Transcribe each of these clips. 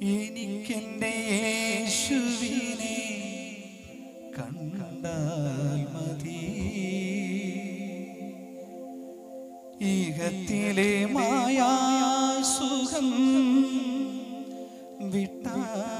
എനിക്കെന്റെ യേശുവിനെ കണ്ടാൽ മതി. ഈഹത്തിലെ മായാ സുഖം വിട്ടാൽ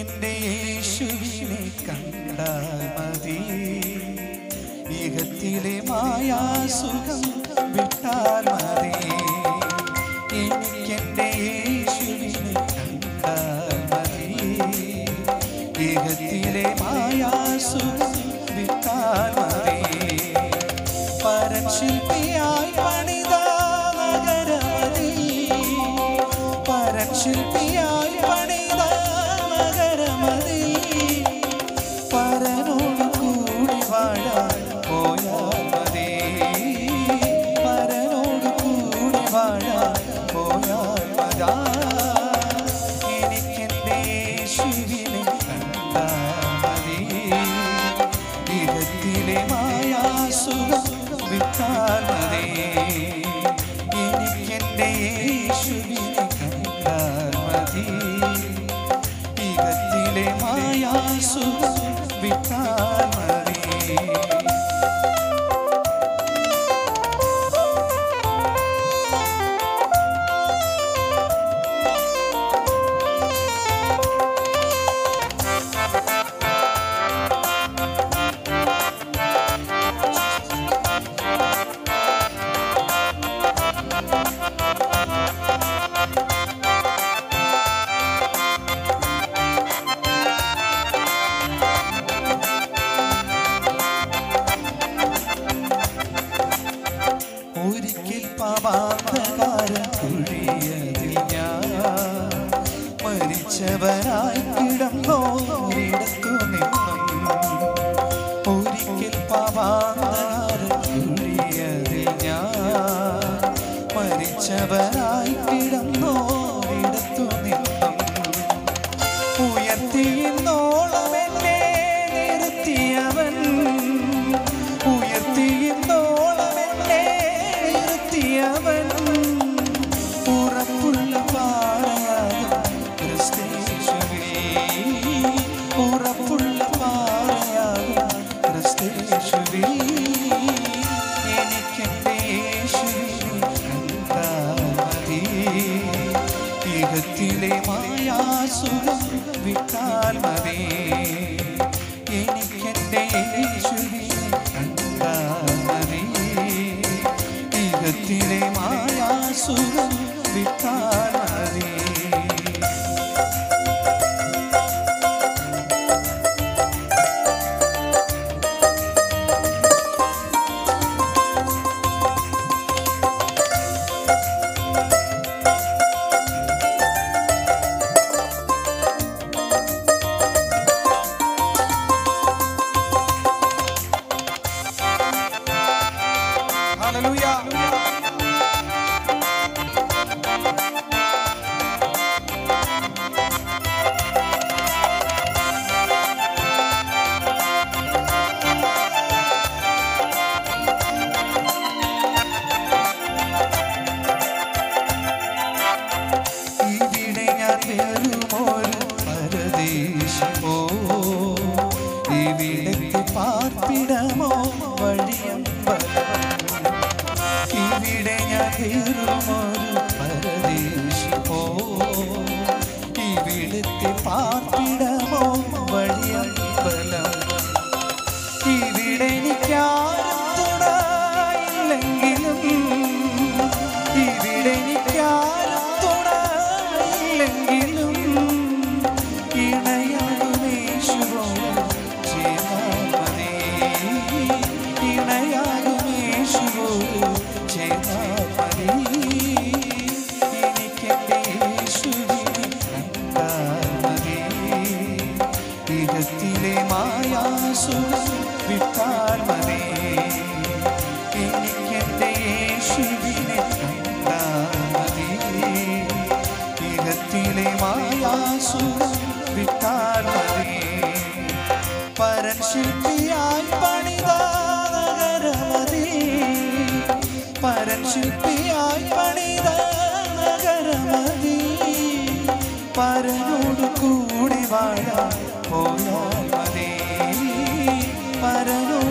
എനിക്കെന്റെ യേശുവിനെ കണ്ടാൽ മതി. ഏകത്തിലെ മായാസുഖം വിട്ടാൽ മതി. എനിക്കെന്റെ യേശുവിനെ കണ്ടാൽ മതി. ഈഹത്തിലെ മായാസുഖം വിട്ടാൽ മതി. പരശില്പിയായി പണിത നഗരമതി. പരൻ Oh. ഇഹത്തിലെ മായാസുഖം വിട്ടാൽ മതി. എനിക്കെന്റെ യേശുവിനെ കണ്ടാൽ മതി. ഇഹത്തിലെ മായാസുഖം വിട്ടാൽ മതി. ദേശമോ ഇവിടേക്ക് പാർപ്പിടമോ? വഴിയമ്പലം ഇവിടെ ഞാൻ തീർന്നൊരു പരദേശമോ ഇവിടുത്തെ പാർപ്പ നഗരമതി. പരനോട് കൂടി വാഴ പോയാൽ മതി. പരനോട്